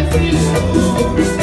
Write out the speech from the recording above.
sempre.